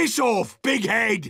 Piss off, big head!